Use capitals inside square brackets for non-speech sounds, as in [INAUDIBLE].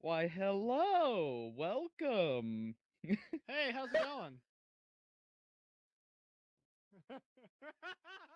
Why, hello! Welcome! Hey, how's it going? [LAUGHS] [LAUGHS]